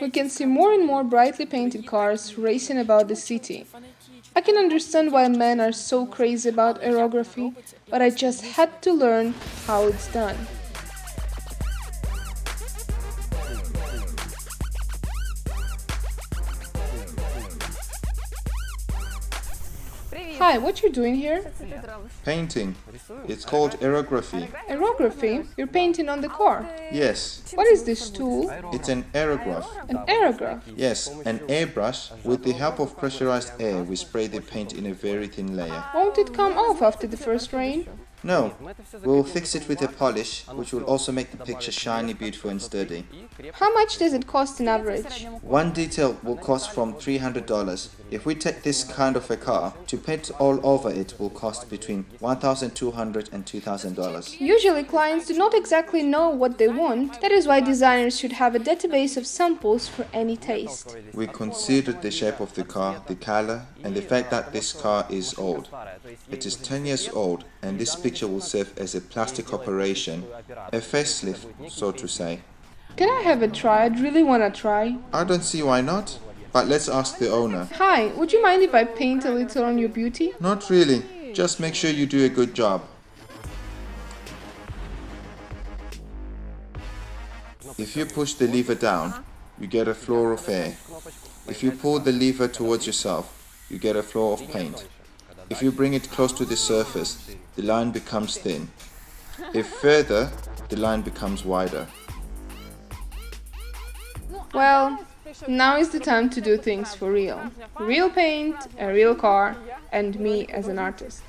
We can see more and more brightly painted cars racing about the city. I can understand why men are so crazy about aerography, but I just had to learn how it's done. Hi, what are you doing here? Painting. It's called aerography. Aerography? You're painting on the car. Yes, What is this tool? it's an aerograph. An aerograph. Yes, an airbrush. With the help of pressurized air, we spray the paint in a very thin layer. Won't it come off after the first rain? No, we'll fix it with a polish, which will also make the picture shiny, beautiful and sturdy. How much does it cost in average? One detail will cost from $300. If we take this kind of a car, to paint all over it will cost between $1,200 and $2,000. Usually clients do not exactly know what they want, that is why designers should have a database of samples for any taste. We considered the shape of the car, the color, and the fact that this car is old. It is 10 years old, and this picture will serve as a plastic operation, a facelift, so to say. Can I have a try? I'd really wanna try. I don't see why not, but let's ask the owner. Hi, would you mind if I paint a little on your beauty? Not really, just make sure you do a good job. If you push the lever down, you get a flow of air. If you pull the lever towards yourself, you get a flow of paint. If you bring it close to the surface, the line becomes thin. If further, the line becomes wider. Well, now is the time to do things for real. Real paint, a real car, and me as an artist.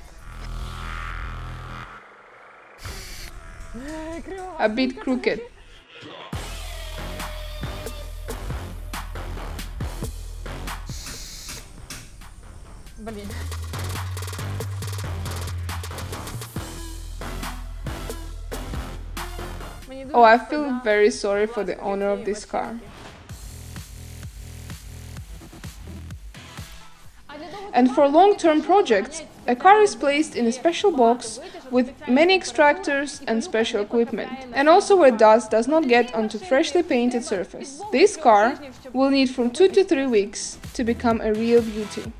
A bit crooked. Блін. Мені дуже Oh, I шкода. feel very sorry for the owner of this car. And for long-term projects, a car is placed in a special box with many extractors and special equipment, and also where dust does not get onto freshly painted surface. This car will need from 2 to 3 weeks to become a real beauty.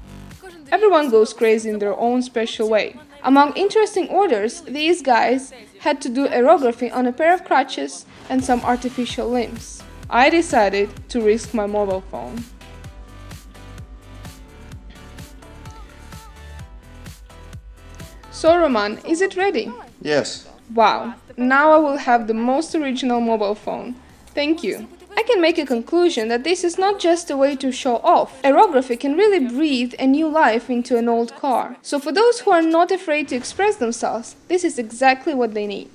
Everyone goes crazy in their own special way. Among interesting orders, these guys had to do aerography on a pair of crutches and some artificial limbs. I decided to risk my mobile phone. So, Roman, is it ready? Yes, Wow, now I will have the most original mobile phone. Thank you. I can make a conclusion that this is not just a way to show off. Aerography can really breathe a new life into an old car. So for those who are not afraid to express themselves, this is exactly what they need.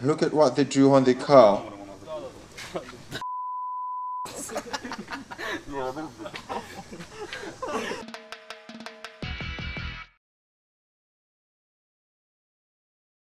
look at what they drew on the car.